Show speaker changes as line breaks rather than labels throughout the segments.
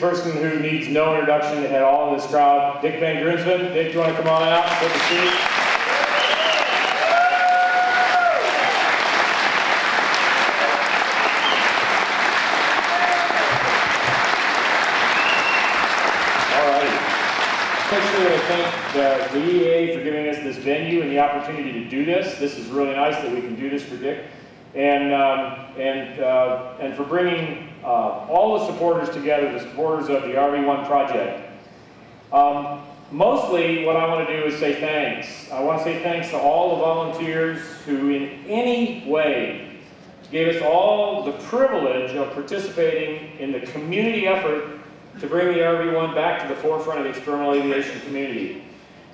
person who needs no introduction at all in this crowd, Dick Van Grunsven. Dick, do you want to come on out? Take a seat. Thank the, the EAA for giving us this venue and the opportunity to do this. This is really nice that we can do this for Dick. And, um, and, uh, and for bringing uh, all the supporters together, the supporters of the RV1 project. Um, mostly, what I want to do is say thanks. I want to say thanks to all the volunteers who, in any way, gave us all the privilege of participating in the community effort to bring the RV1 back to the forefront of the experimental aviation community.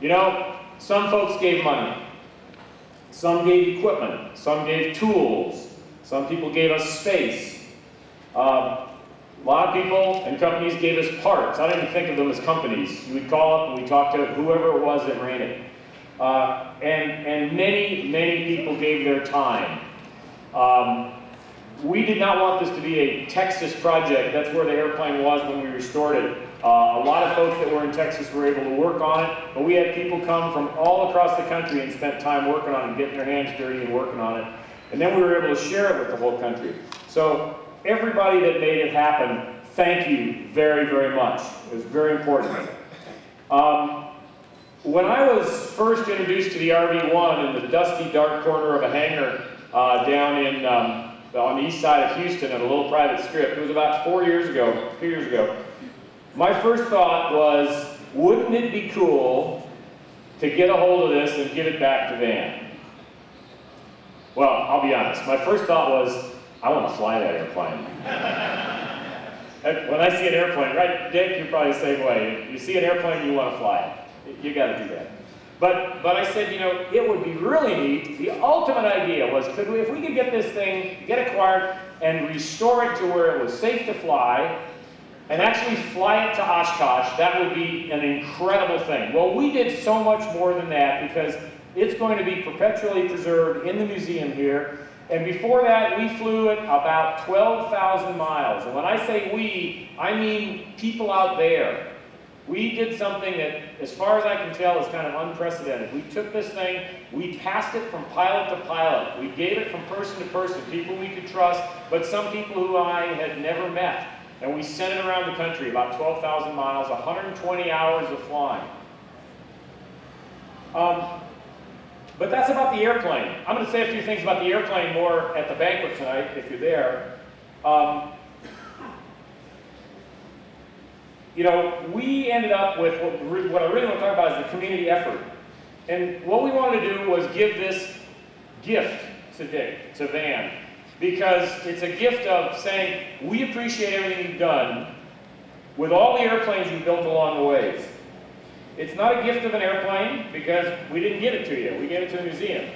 You know, some folks gave money, some gave equipment, some gave tools, some people gave us space. Um, a lot of people and companies gave us parts. I didn't even think of them as companies. You would call up and we talk to whoever it was that ran it. Uh, and, and many, many people gave their time. Um, we did not want this to be a Texas project. That's where the airplane was when we restored it. Uh, a lot of folks that were in Texas were able to work on it, but we had people come from all across the country and spent time working on it, getting their hands dirty and working on it. And then we were able to share it with the whole country. So everybody that made it happen, thank you very, very much. It was very important. Um, when I was first introduced to the RV-1 in the dusty, dark corner of a hangar uh, down in um, on the east side of Houston at a little private strip. It was about four years ago, two years ago. My first thought was, wouldn't it be cool to get a hold of this and give it back to Van? Well, I'll be honest. My first thought was, I want to fly that airplane. when I see an airplane, right, Dick, you're probably the same way. You see an airplane, you want to fly it. You got to do that. But, but I said, you know, it would be really neat. The ultimate idea was, could we, if we could get this thing, get acquired, and restore it to where it was safe to fly, and actually fly it to Oshkosh, that would be an incredible thing. Well, we did so much more than that because it's going to be perpetually preserved in the museum here. And before that, we flew it about 12,000 miles. And when I say we, I mean people out there. We did something that, as far as I can tell, is kind of unprecedented. We took this thing, we passed it from pilot to pilot. We gave it from person to person, people we could trust, but some people who I had never met. And we sent it around the country, about 12,000 miles, 120 hours of flying. Um, but that's about the airplane. I'm going to say a few things about the airplane more at the banquet tonight, if you're there. Um, you know, we ended up with what, what I really want to talk about is the community effort. And what we wanted to do was give this gift to Dick, to Van, because it's a gift of saying, we appreciate everything you've done with all the airplanes you've built along the ways. It's not a gift of an airplane because we didn't give it to you. We gave it to a museum.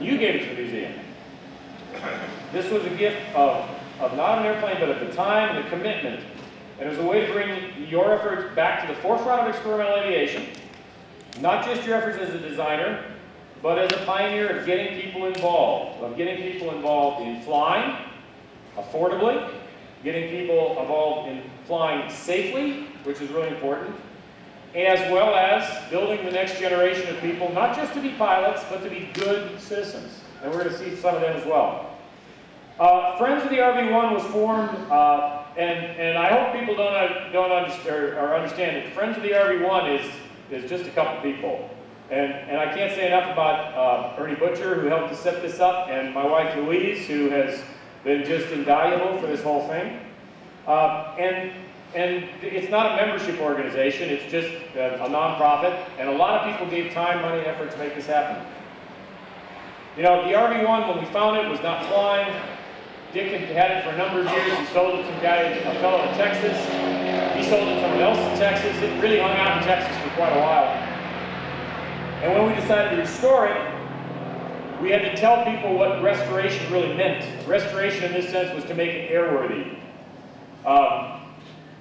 You gave it to the museum. This was a gift of, of not an airplane, but of the time and the commitment and it was a way to bring your efforts back to the forefront of experimental aviation. Not just your efforts as a designer, but as a pioneer of getting people involved, of getting people involved in flying affordably, getting people involved in flying safely, which is really important, as well as building the next generation of people, not just to be pilots, but to be good citizens. And we're going to see some of them as well. Uh, Friends of the RV-1 was formed uh, and, and I hope people don't, don't understand, or understand that Friends of the RV1 is, is just a couple people. And, and I can't say enough about uh, Ernie Butcher, who helped to set this up, and my wife Louise, who has been just invaluable for this whole thing. Uh, and, and it's not a membership organization, it's just a, a nonprofit, and a lot of people gave time, money, and effort to make this happen. You know, the RV1, when we found it, was not flying. Dick had had it for a number of years. He sold it to a guy, a fellow in Texas. He sold it to someone else in Texas. It really hung out in Texas for quite a while. And when we decided to restore it, we had to tell people what restoration really meant. Restoration in this sense was to make it airworthy. Um,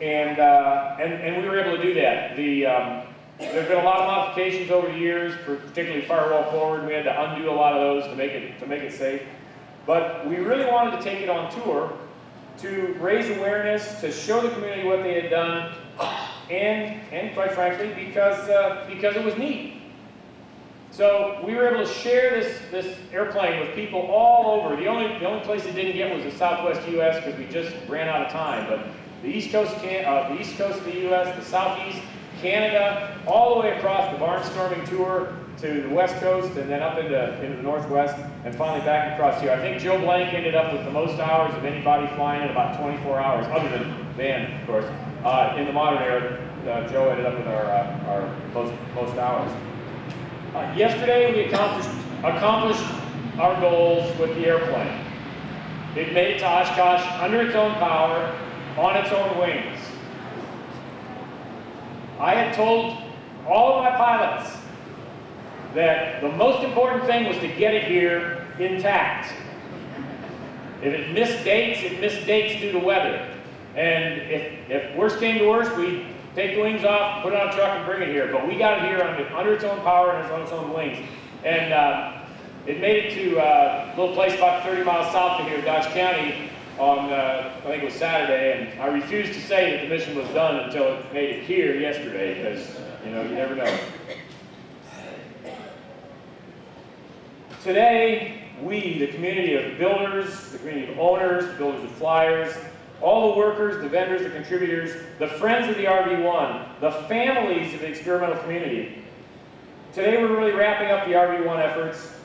and, uh, and, and we were able to do that. The, um, there have been a lot of modifications over the years, particularly firewall forward. We had to undo a lot of those to make it, to make it safe. But we really wanted to take it on tour to raise awareness, to show the community what they had done, and, and quite frankly, because, uh, because it was neat. So we were able to share this, this airplane with people all over. The only, the only place it didn't get was the southwest U.S. because we just ran out of time. But the east coast, uh, the east coast of the U.S., the southeast, Canada, all the way across the barnstorming tour to the west coast and then up into, into the northwest and finally back across here. I think Joe Blank ended up with the most hours of anybody flying in about 24 hours, other than Van, of course. Uh, in the modern era, uh, Joe ended up with our, uh, our most, most hours. Uh, yesterday, we accomplished, accomplished our goals with the airplane. It made it to Oshkosh under its own power, on its own wings. I had told all of my pilots that the most important thing was to get it here intact. If it missed dates, it missed dates due to weather. And if, if worst came to worst, we take the wings off, put it on a truck and bring it here. But we got it here under, under its own power and on its own wings. And uh, it made it to uh, a little place about 30 miles south of here, Dodge County, on, uh, I think it was Saturday. And I refused to say that the mission was done until it made it here yesterday, because, you know, you never know. Today, we, the community of builders, the community of owners, the builders of flyers, all the workers, the vendors, the contributors, the friends of the RV1, the families of the experimental community. Today we're really wrapping up the RV1 efforts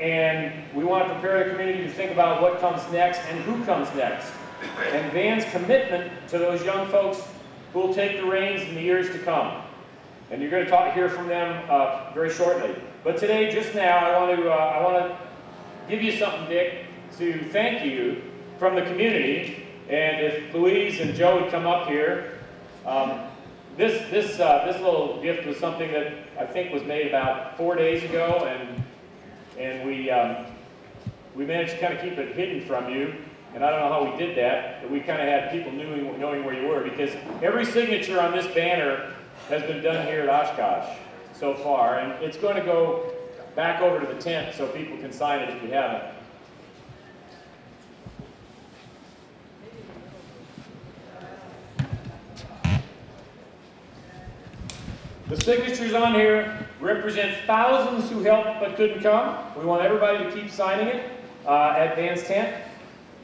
and we want to prepare the community to think about what comes next and who comes next. And Van's commitment to those young folks who will take the reins in the years to come. And you're going to talk, hear from them uh, very shortly. But today, just now, I want to uh, I want to give you something, Dick, to thank you from the community and if Louise and Joe would come up here, um, this, this, uh, this little gift was something that I think was made about four days ago, and, and we, um, we managed to kind of keep it hidden from you. And I don't know how we did that, but we kind of had people knowing, knowing where you were, because every signature on this banner has been done here at Oshkosh so far, and it's going to go back over to the tent so people can sign it if you haven't. The signatures on here represent thousands who helped but couldn't come. We want everybody to keep signing it uh, at Van's tent.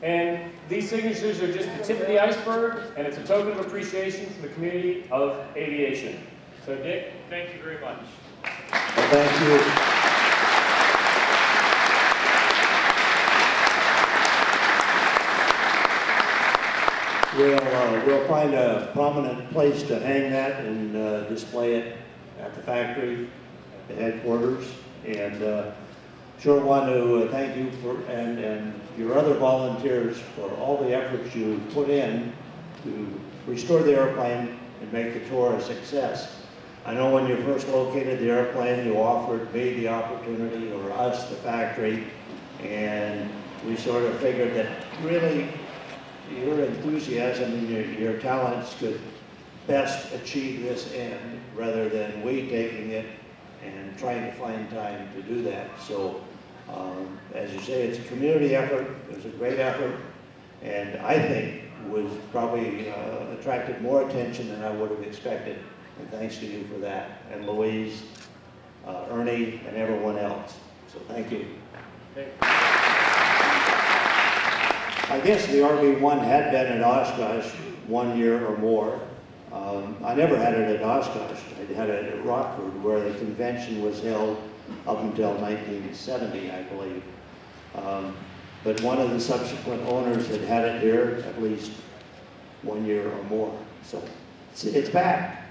And these signatures are just the tip of the iceberg, and it's a token of appreciation from the community of aviation. So Dick, thank you very much.
Well, thank you. We'll, uh, we'll find a prominent place to hang that and uh, display it at the factory, the headquarters. And uh, sure want to uh, thank you for, and, and your other volunteers for all the efforts you put in to restore the airplane and make the tour a success. I know when you first located the airplane, you offered me the opportunity, or us, the factory, and we sort of figured that really your enthusiasm and your, your talents could best achieve this end rather than we taking it and trying to find time to do that. So, um, as you say, it's a community effort. It was a great effort, and I think was probably uh, attracted more attention than I would have expected. And thanks to you for that, and Louise, uh, Ernie, and everyone else. So thank you. I guess the RV1 had been at Oshkosh one year or more. Um, I never had it at Oshkosh. I had it at Rockford, where the convention was held up until 1970, I believe. Um, but one of the subsequent owners had had it here at least one year or more. So it's, it's back.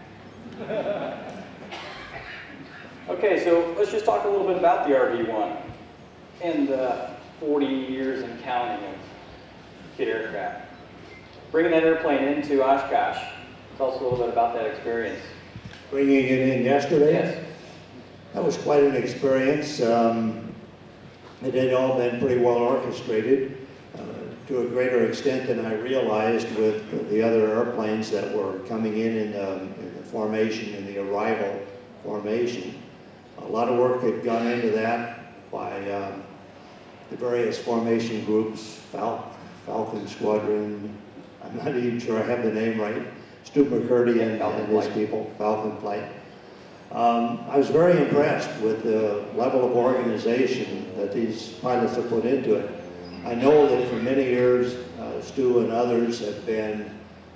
Okay, so let's just talk a little bit about the RV-1 and the 40 years and counting of kit aircraft. Bringing that airplane into Oshkosh, tell us a little bit about that experience.
Bringing it in yesterday?
Yes.
That was quite an experience. Um, it had all been pretty well orchestrated uh, to a greater extent than I realized with the other airplanes that were coming in in, um, in the formation, in the arrival formation. A lot of work had gone into that by um, the various formation groups, Fal Falcon Squadron, I'm not even sure I have the name right, Stu McCurdy and and his people, Falcon Flight. Um, I was very impressed with the level of organization that these pilots have put into it. I know that for many years, uh, Stu and others have been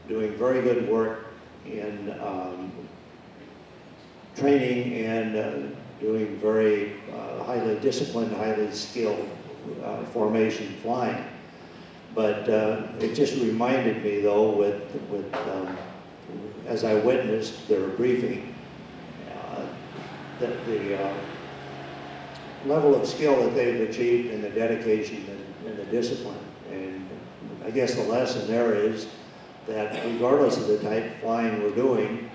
doing very good work in um, training and uh, doing very uh, highly disciplined, highly skilled uh, formation flying. But uh, it just reminded me though with, with um, as I witnessed their briefing, uh, that the uh, level of skill that they've achieved and the dedication and, and the discipline. And I guess the lesson there is that regardless of the type of flying we're doing,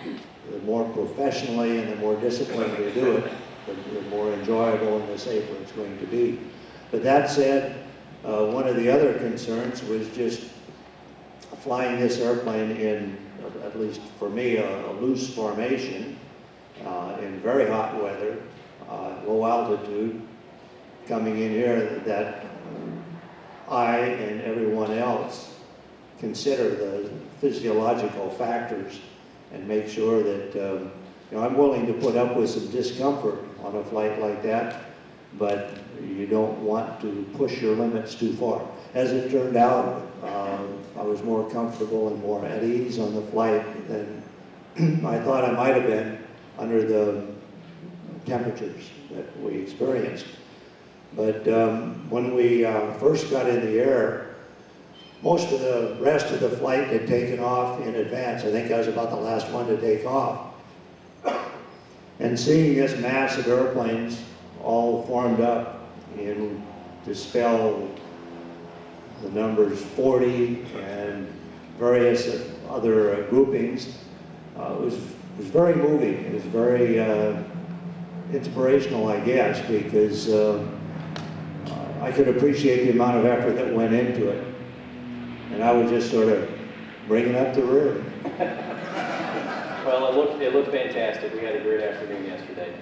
the more professionally and the more disciplined we do it, the, more enjoyable and the safer it's going to be. But that said, uh, one of the other concerns was just flying this airplane in, at least for me, a, a loose formation uh, in very hot weather, uh, low altitude, coming in here that I and everyone else consider the physiological factors and make sure that, um, you know, I'm willing to put up with some discomfort on a flight like that, but you don't want to push your limits too far. As it turned out, um, I was more comfortable and more at ease on the flight than I thought I might have been under the temperatures that we experienced. But um, when we uh, first got in the air, most of the rest of the flight had taken off in advance. I think I was about the last one to take off. And seeing this mass of airplanes all formed up in to spell the numbers 40 and various other groupings uh, was was very moving. It was very uh, inspirational, I guess, because uh, I could appreciate the amount of effort that went into it. And I was just sort of bringing up the rear.
Well, it looked, it looked fantastic. We had a great afternoon yesterday.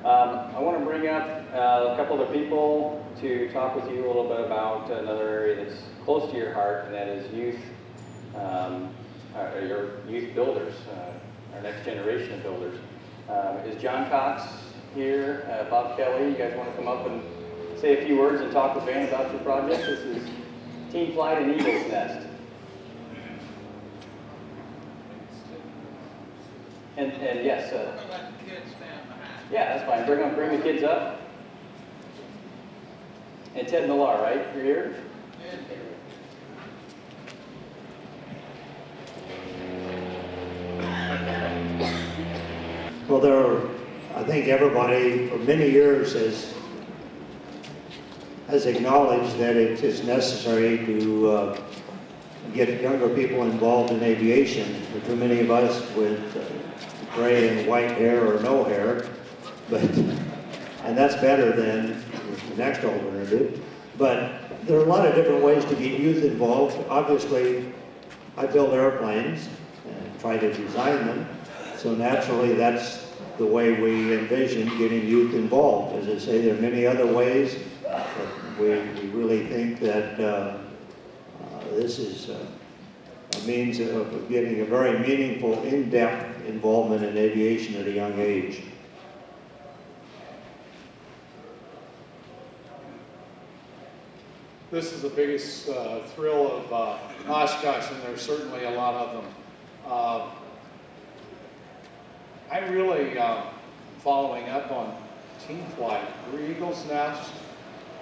Um, I want to bring up uh, a couple other people to talk with you a little bit about another area that's close to your heart, and that is youth, um, uh, your youth builders, uh, our next generation of builders. Um, is John Cox here? Uh, Bob Kelly, you guys want to come up and say a few words and talk with Van about your project? This is Teen Flight and Eagles Nest. And, and yes, uh,
the kids stand
yeah, that's fine. Bring them, bring the kids up. And Ted Millar, right? You're here?
Well, there, are- I think everybody for many years has has acknowledged that it is necessary to uh, get younger people involved in aviation. For too many of us with uh, gray and white hair or no hair, but and that's better than next alternative. But there are a lot of different ways to get youth involved. Obviously, I build airplanes and try to design them. So naturally, that's the way we envision getting youth involved. As I say, there are many other ways, but we, we really think that uh, uh, this is uh, a means of getting a very meaningful, in-depth involvement in aviation at a young age.
This is the biggest uh, thrill of uh, Oshkosh, and there's certainly a lot of them. Uh, I really, uh, following up on Teen Flight, we're Eagles Nest.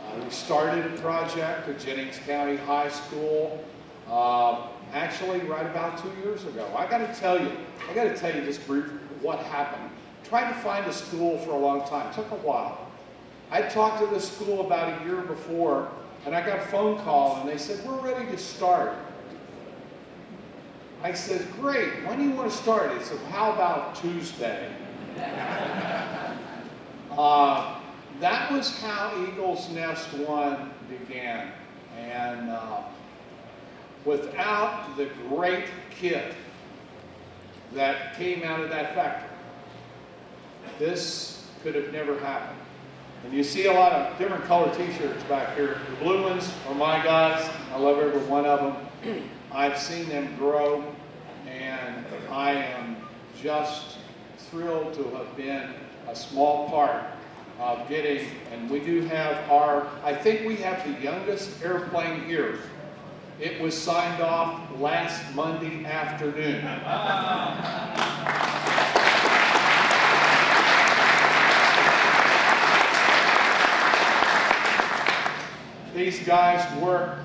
Uh, we started a project at Jennings County High School, uh, actually right about two years ago. I got to tell you, I got to tell you just brief what happened. Tried to find a school for a long time, took a while. I talked to the school about a year before, and I got a phone call, and they said, we're ready to start. I said, great, when do you want to start? They said, how about Tuesday? uh, that was how Eagles Nest One began. And uh, without the great kit that came out of that factory, this could have never happened. And you see a lot of different color t-shirts back here. The blue ones are my guys. I love every one of them. I've seen them grow, and I am just thrilled to have been a small part of getting, and we do have our, I think we have the youngest airplane here. It was signed off last Monday afternoon. These guys worked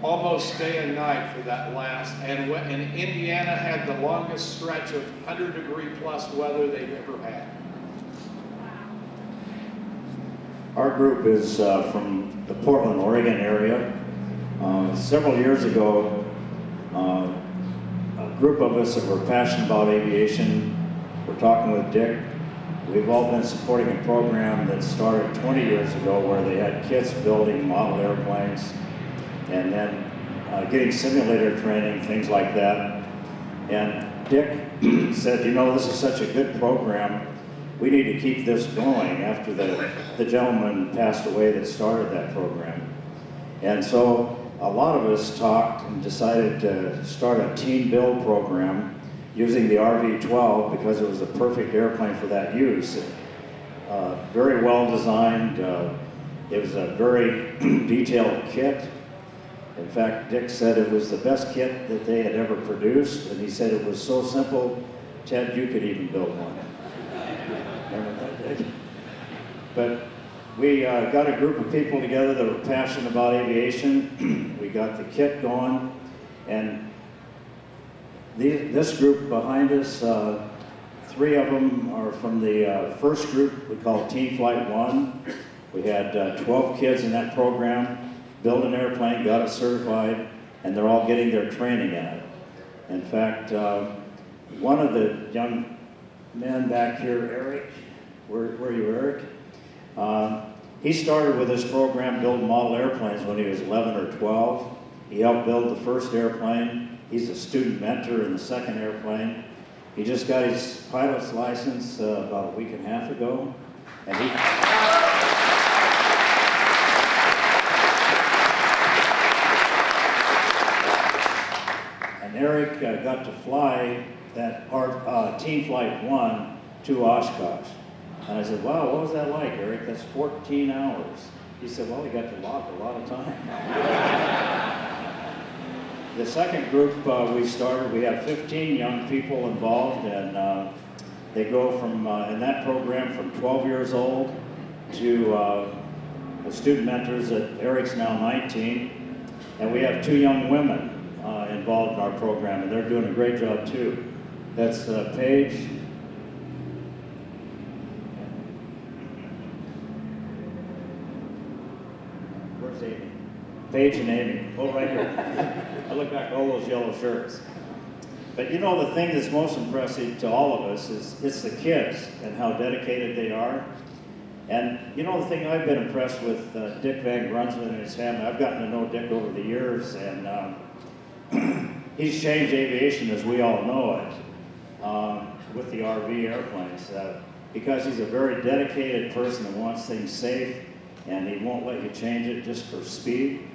almost day and night for that last, and and Indiana had the longest stretch of 100 degree plus weather they've ever had.
Our group is uh, from the Portland, Oregon area. Uh, Several years ago, uh, a group of us that were passionate about aviation were talking with Dick. We've all been supporting a program that started 20 years ago where they had kids building model airplanes and then uh, getting simulator training, things like that. And Dick said, you know, this is such a good program, we need to keep this going after the, the gentleman passed away that started that program. And so a lot of us talked and decided to start a team build program using the RV-12 because it was a perfect airplane for that use. Uh, very well designed. Uh, it was a very detailed kit. In fact, Dick said it was the best kit that they had ever produced, and he said it was so simple, Ted, you could even build one. But we uh, got a group of people together that were passionate about aviation. we got the kit going, and the, this group behind us, uh, three of them are from the uh, first group we call Teen Flight One. We had uh, 12 kids in that program, built an airplane, got it certified, and they're all getting their training in it. In fact, uh, one of the young men back here, Eric, where, where are you, Eric? Uh, he started with this program building model airplanes when he was 11 or 12. He helped build the first airplane. He's a student mentor in the second airplane. He just got his pilot's license uh, about a week and a half ago. And he, and Eric uh, got to fly that part, uh, Teen Flight 1 to Oshkosh. And I said, wow, what was that like, Eric? That's 14 hours. He said, well, he got to lock a lot of time. the second group uh, we started, we have 15 young people involved, and uh, they go from, uh, in that program, from 12 years old to uh, the student mentors at Eric's now 19. And we have two young women uh, involved in our program, and they're doing a great job too. That's uh, Paige Where's Amy? Paige and Amy. Oh, right here. I look back, all those yellow shirts. But you know, the thing that's most impressive to all of us is it's the kids and how dedicated they are. And you know, the thing I've been impressed with uh, Dick Van Grunsven and his family, I've gotten to know Dick over the years, and um, he's changed aviation as we all know it um, with the RV airplanes. Uh, because he's a very dedicated person that wants things safe and he won't let you change it just for speed.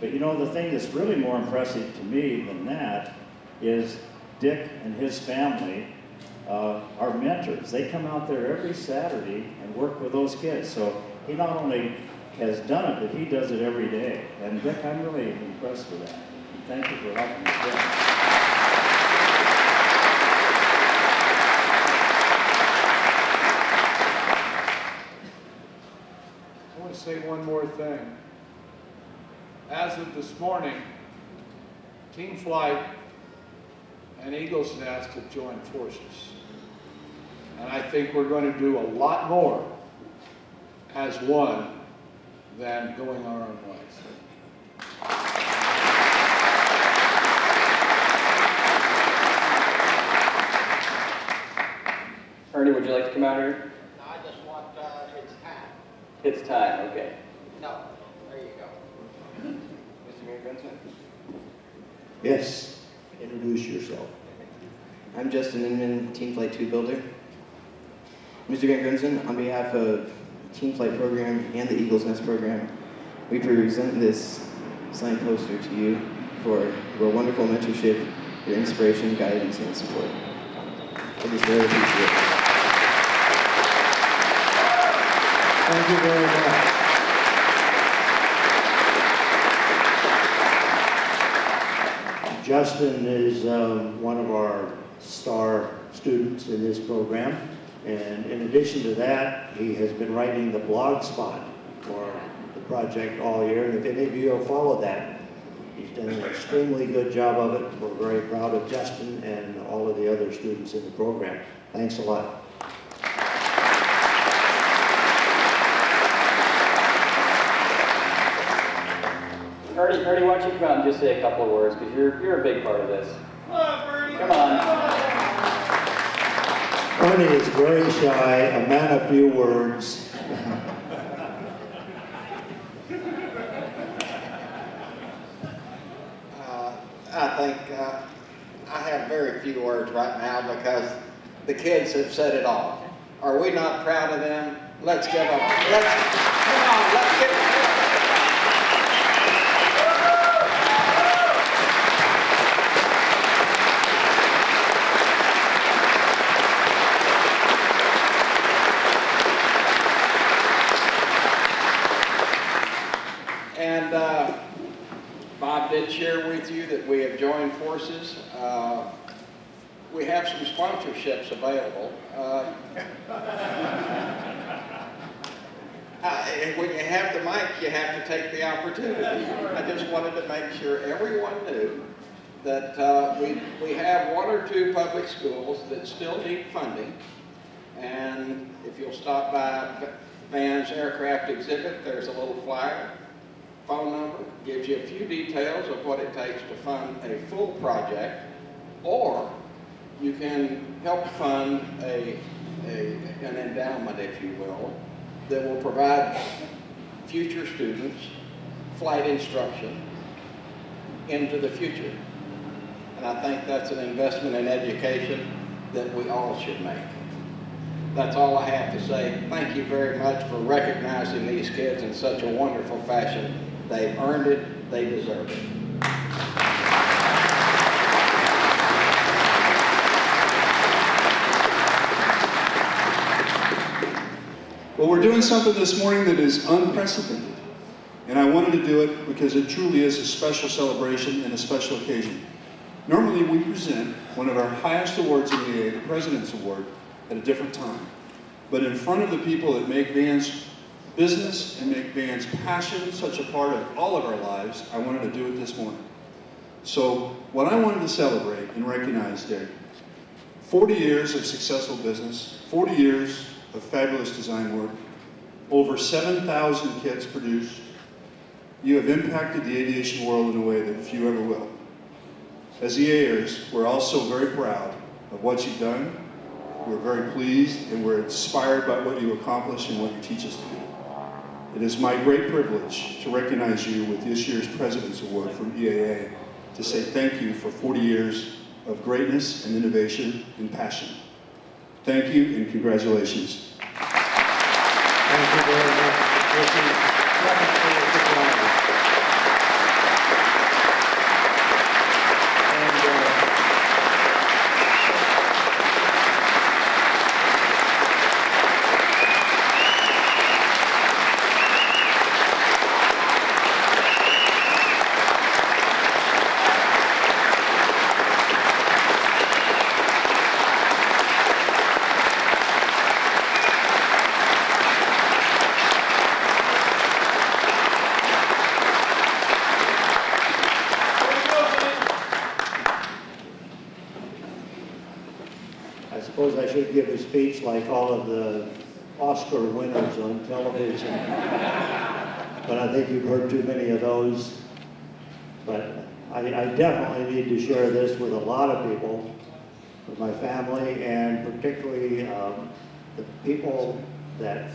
But you know, the thing that's really more impressive to me than that is Dick and his family uh, are mentors. They come out there every Saturday and work with those kids. So he not only has done it, but he does it every day. And Dick, I'm really impressed with that. Thank you for helping me. do that.
I want to say one more thing. As of this morning, Teen Flight and Eagles Nest have joined forces. And I think we're going to do a lot more as one than going our own ways.
Ernie, would you like to come out here?
I just want, uh, it's time.
It's time, okay.
No, there you go.
Mr. Mayor Benson?
Yes, introduce yourself.
I'm Justin Inman, Teen Flight 2 builder. Mr. Grant Grimson, on behalf of Teen Flight program and the Eagles Nest program, we present this signed poster to you for your wonderful mentorship, your inspiration, guidance, and support. I just really appreciate it.
Thank you very much. Justin is um, one of our star students in this program. And in addition to that, he has been writing the blog spot for the project all year. And if any of you have followed that, he's done an extremely good job of it. We're very proud of Justin and all of the other students in the program. Thanks a lot.
Ernie, Ernie, why don't you come out and just say a couple of words, because you're, you're a big part of this. Come on.
Ernie is very shy, a man of few words.
Uh, I think uh, I have very few words right now because the kids have said it all. Are we not proud of them? Let's give them, let's, come on, let's give them. And uh, Bob did share with you that we have joined forces. Uh, We have some sponsorships available. Uh, When you have the mic, you have to take the opportunity. I just wanted to make sure everyone knew that uh, we, we have one or two public schools that still need funding. And if you'll stop by Van's aircraft exhibit, there's a little flyer phone number, gives you a few details of what it takes to fund a full project, or you can help fund a, a, an endowment, if you will, that will provide future students flight instruction into the future. And I think that's an investment in education that we all should make. That's all I have to say. Thank you very much for recognizing these kids in such a wonderful fashion. They've earned it, they deserve it.
We're doing something this morning that is unprecedented. And I wanted to do it because it truly is a special celebration and a special occasion. Normally, we present one of our highest awards in the EAA, the President's Award, at a different time. But in front of the people that make Vans business and make Vans passion such a part of all of our lives, I wanted to do it this morning. So, what I wanted to celebrate and recognize today 40 years of successful business, 40 years of fabulous design work, over 7,000 kits produced. You have impacted the aviation world in a way that few ever will. As EAers, we're also very proud of what you've done. We're very pleased and we're inspired by what you accomplish and what you teach us to do. It is my great privilege to recognize you with this year's President's Award from EAA to say thank you for 40 years of greatness and innovation and passion. Thank you and congratulations.
Thank you very much. This is definitely a surprise. And, uh, I suppose I give a speech like all of the Oscar winners on television. But I think you've heard too many of those. But I, I definitely need to share this with a lot of people, with my family, and particularly um, the people that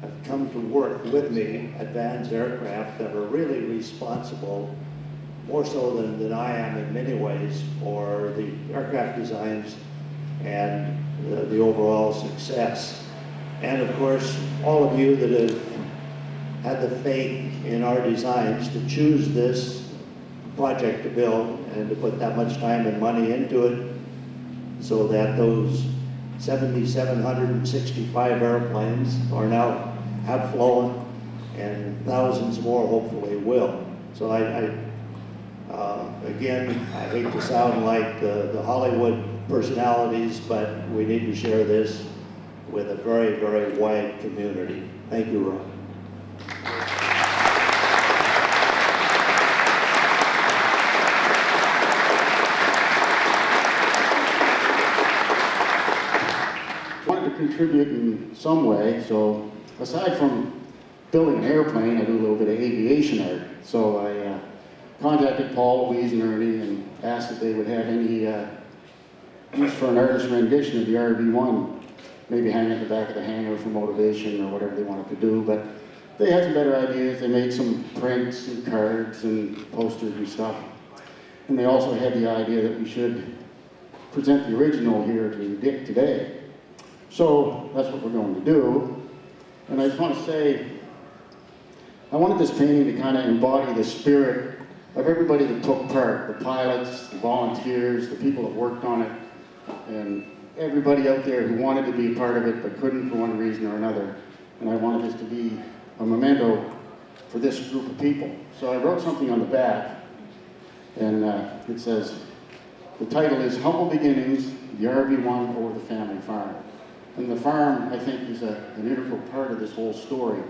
have come to work with me at Vans Aircraft that are really responsible, more so than, than I am in many ways, for the aircraft designs and the, the overall success. And of course, all of you that have had the faith in our designs to choose this project to build and to put that much time and money into it so that those 7,765 airplanes are now have flown and thousands more hopefully will. So I, I uh, again, I hate to sound like the, the Hollywood personalities, but we need to share this with a very, very wide community. Thank you, Rod.
wanted to contribute in some way, so aside from building an airplane, I do a little bit of aviation art. So I uh, contacted Paul, Louise, and Ernie and asked if they would have any uh, use for an artist rendition of the RV-1, maybe hang at the back of the hangar for motivation or whatever they wanted to do. But they had some better ideas. They made some prints and cards and posters and stuff. And they also had the idea that we should present the original here to Dick today. So that's what we're going to do. And I just want to say, I wanted this painting to kind of embody the spirit of everybody that took part, the pilots, the volunteers, the people that worked on it, and everybody out there who wanted to be a part of it but couldn't for one reason or another. And I wanted this to be a memento for this group of people. So I wrote something on the back, and uh, it says, the title is Humble Beginnings, the RV1 over the Family Farm. And the farm, I think, is a, an integral part of this whole story.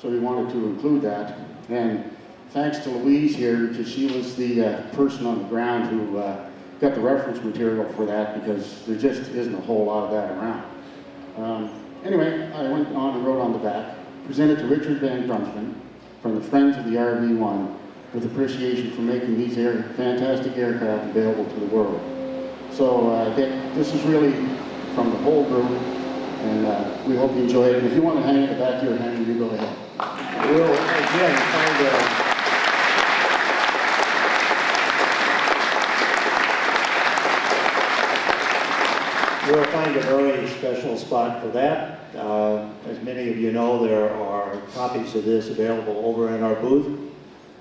So we wanted to include that. And thanks to Louise here, because she was the uh, person on the ground who uh, got the reference material for that, because there just isn't a whole lot of that around. Um, anyway, I went on and wrote on the back, presented to Richard Van Grunsven from the Friends of the RV-1 with appreciation for making these air, fantastic aircraft available to the world. So uh, Dick, this is really from the whole group, and uh, we hope you enjoy it. And if you want to hang it back of your hand, you go ahead.
We'll again find we'll find a very special spot for that. Uh, As many of you know, there are copies of this available over in our booth.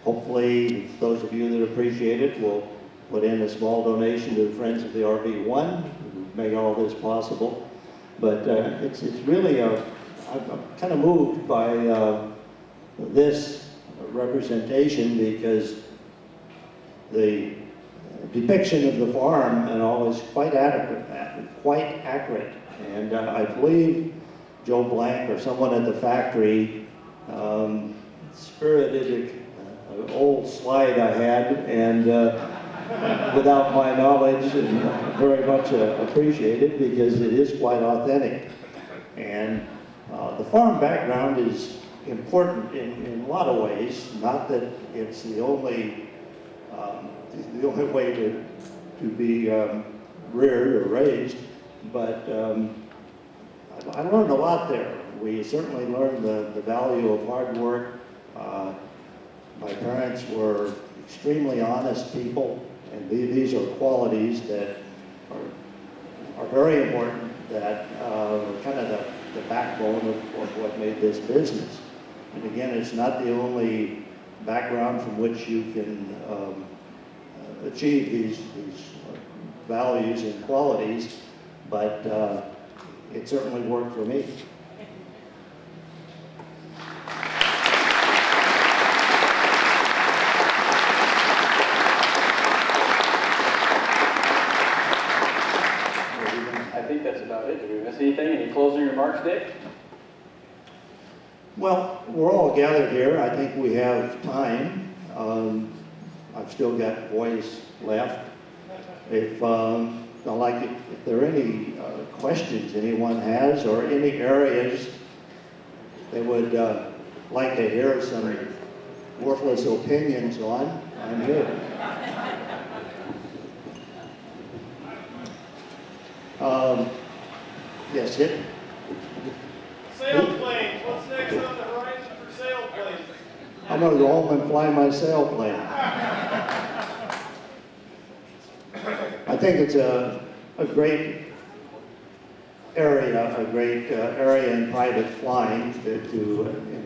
Hopefully, those of you that appreciate it will put in a small donation to the Friends of the RV1, who make all this possible. But uh, it's, it's really a, I'm kind of moved by uh, this representation because the depiction of the farm and all is quite adequate, quite accurate. And uh, I believe Joe Blank or someone at the factory um, spirited a- an old slide I had and uh, without my knowledge and very much uh, appreciated because it is quite authentic. And uh, the farm background is important in, in a lot of ways, not that it's the only, um, the only way to, to be um, reared or raised, but um, I learned a lot there. We certainly learned the, the value of hard work. Uh, my parents were extremely honest people, and the- these are qualities that are, are very important, that uh, are kind of the, the backbone of, of what made this business. And again, it's not the only background from which you can um, achieve these, these values and qualities, but uh, it certainly worked for me.
I think that's about it. Did we miss anything? Any closing remarks, Dick?
Well, we're all gathered here. I think we have time. Um, I've still got voice left. If, um, I'd like, if if there are any uh, questions anyone has or any areas they would uh, like to hear some worthless opinions on, I'm here. Um, yes, hit.
Sailplanes, what's next on the horizon for sailplanes?
I'm gonna go home and fly my sailplane. I think it's a, a great area, a great uh, area in private flying to, to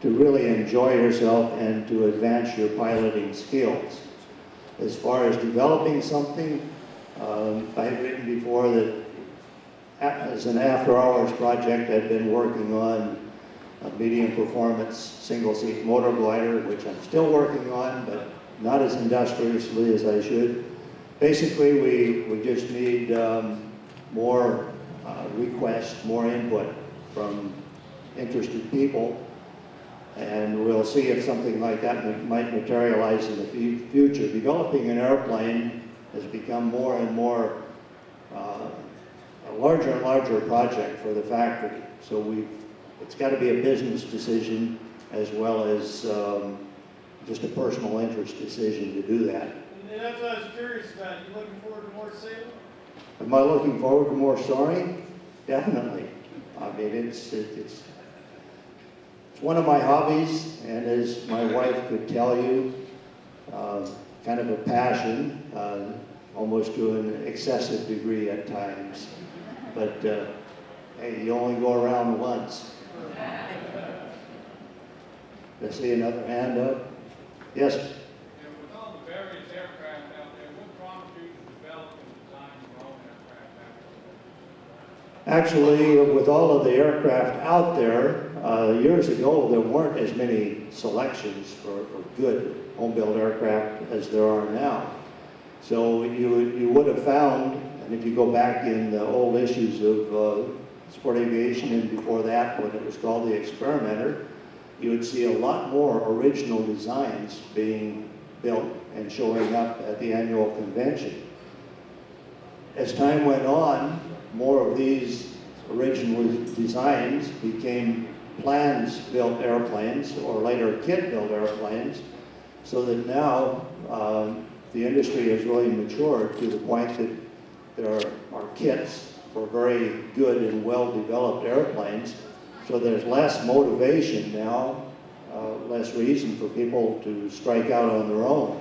to really enjoy yourself and to advance your piloting skills. As far as developing something, um, I've written before that as an after-hours project, I've been working on a medium performance single-seat motor glider, which I'm still working on, but not as industriously as I should. Basically, we, we just need um, more uh, requests, more input from interested people. And we'll see if something like that might materialize in the future. Developing an airplane has become more and more uh, a larger and larger project for the factory. So we, it's got to be a business decision as well as um, just a personal interest decision to do that.
And that's what I was curious about. You looking forward to more sailing?
Am I looking forward to more soaring? Definitely. I mean, it's, it- it's, it's one of my hobbies, and as my wife could tell you, um, kind of a passion, uh, almost to an excessive degree at times. But, uh, hey, you only go around once. I see another hand up. Yes,
And with all the various aircraft out there, what prompted you to develop and design your own aircraft?
Actually, with all of the aircraft out there, uh, years ago, there weren't as many selections for, for good home-built aircraft as there are now. So you, you would have found, and if you go back in the old issues of uh, Sport Aviation and before that, when it was called the Experimenter, you would see a lot more original designs being built and showing up at the annual convention. As time went on, more of these original designs became plans-built airplanes or later kit-built airplanes, so that now um, the industry has really matured to the point that there are, are kits for very good and well-developed airplanes, so there's less motivation now, uh, less reason for people to strike out on their own.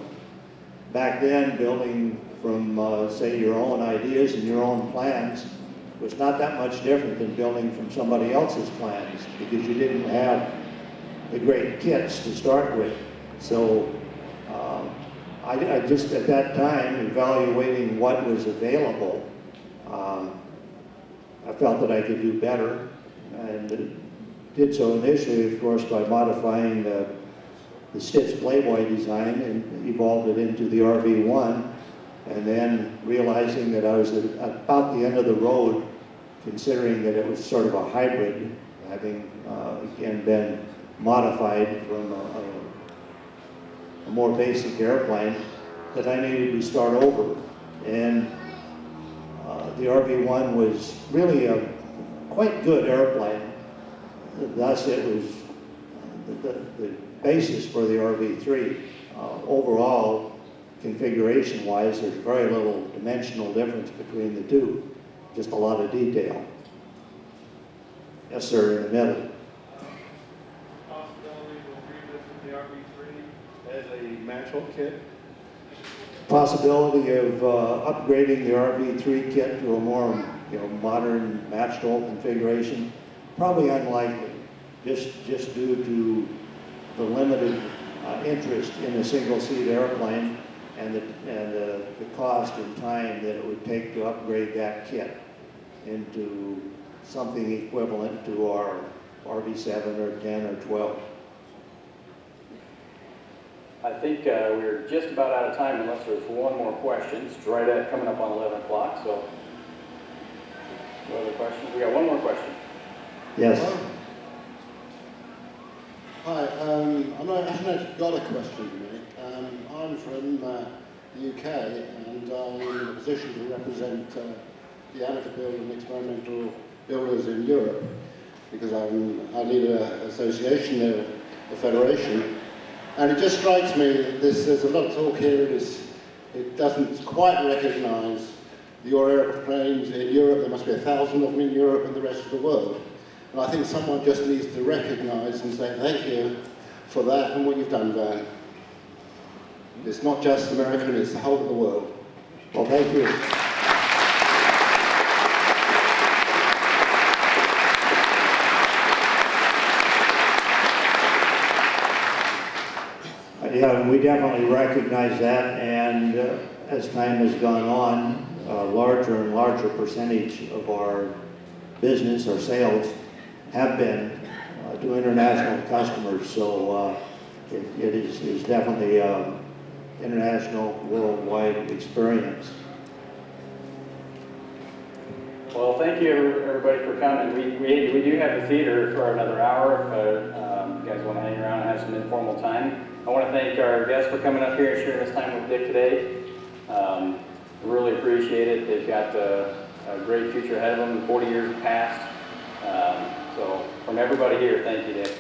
Back then, building from, uh, say, your own ideas and your own plans was not that much different than building from somebody else's plans because you didn't have the great kits to start with. So um, I, I just, at that time, evaluating what was available, um, I felt that I could do better and did so initially, of course, by modifying the, the Stitz Playboy design and evolved it into the RV-1 and then realizing that I was at about the end of the road, considering that it was sort of a hybrid, having uh, again been modified from a, a, a more basic airplane, that I needed to start over. And uh, the RV-1 was really a quite good airplane. Thus, it was the, the, the basis for the RV-3. Uh, overall, configuration-wise, there's very little dimensional difference between the two, just a lot of detail. Yes, sir, in the middle.
Possibility revisit the RV-3?
as a matched hole kit.
Possibility of uh, upgrading the RV-3 kit to a more, you know, modern matched hole configuration, probably unlikely, just, just due to the limited uh, interest in a single-seat airplane and the, and the, the cost and time that it would take to upgrade that kit into something equivalent to our RV-7 or 10 or 12.
I think uh, we're just about out of time unless there's one more question. It's right at coming up on 11 o'clock, so. No other questions? We got one more question.
Yes.
Hi, um, I'm not, I haven't got a question to make. Um, I'm from uh, the UK and I'm in a position to represent uh, the amateur builder and experimental builders in Europe because I'm, I lead an association, a, a federation. And it just strikes me that this, there's a lot of talk here, it, is, it doesn't quite recognise your airplanes in Europe. There must be a thousand of them in Europe and the rest of the world. And I think someone just needs to recognise and say thank you for that and what you've done, Van. It's not just American, it's the whole of the world.
Well, thank you. Yeah, we definitely recognize that, and uh, as time has gone on, a larger and larger percentage of our business, our sales, have been uh, to international customers, so uh, it it is definitely an international, worldwide experience.
Well, thank you, everybody, for coming. We, we, we do have the theater for another hour, if uh, um, you guys want to hang around and have some informal time. I want to thank our guests for coming up here and sharing this time with Dick today. Um, really appreciate it. They've got a, a, great future ahead of them, 40 years past. Um, so from everybody here, thank you, Dick.